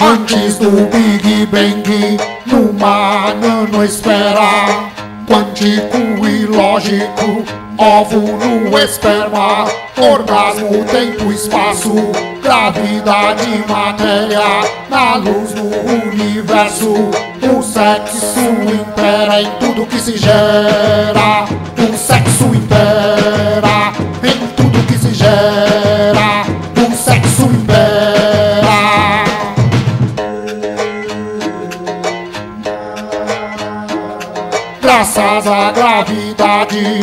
Antes do Big Bang, numa nanoesfera Quântico e lógico, óvulo, esperma. Orgasmo, tempo, espaço, gravidade, matéria. Na luz do universo, o sexo impera em tudo que se gera impera em tudo que se gera O sexo impera Graças à gravidade,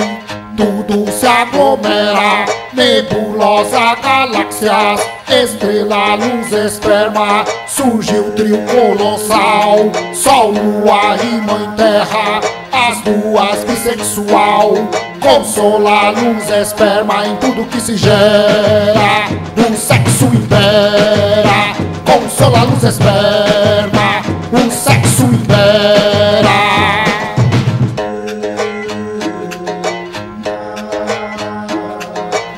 tudo se aglomera. Nebulosa, galáxias, estrela, luz, esperma. Surge o trio colossal: Sol, Lua e Mãe Terra. As duas bissexual. Consola, luz, esperma em tudo que se gera. O sexo impera. Consola, luz, esperma. O sexo impera.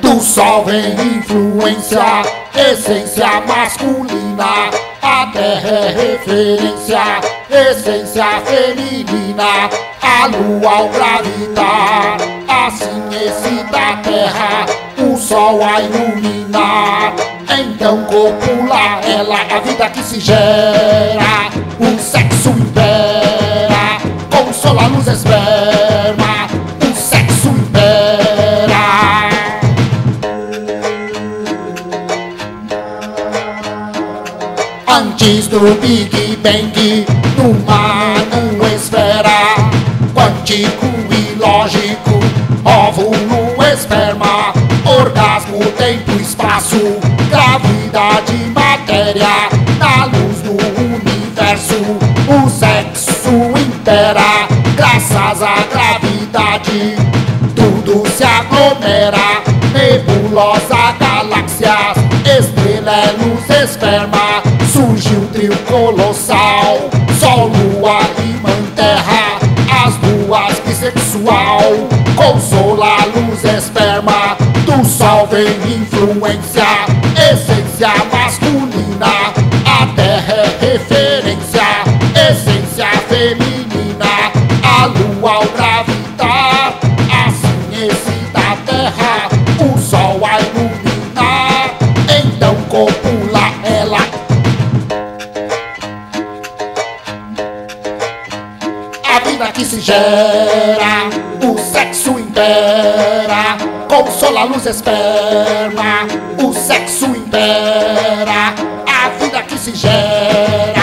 Do sol vem influência, essência masculina. A terra é referência, essência feminina. A lua ao gravitar, assim excita a terra. O sol a iluminar. Então copula ela, a vida que se gera. O sexo impera, consola a luz esperma. O sexo impera. Antes do Big Bang, numa Orgasmo, tempo, espaço, gravidade, matéria Na luz do universo, o sexo impera Graças à gravidade, tudo se aglomera Nebulosa, galáxias, estrela, é luz, esperma Surge um trio colossal Sol, Lua e Terra As duas bissexual Consola, luz, esperma Do Sol vem influência Essência masculina. A Terra é referência Essência feminina. A Lua ao gravitar Assim excita a Terra. O Sol a iluminar Então copula ela. A vida que se gera, o sexo impera, com sol a luz esperma, o sexo impera, a vida que se gera.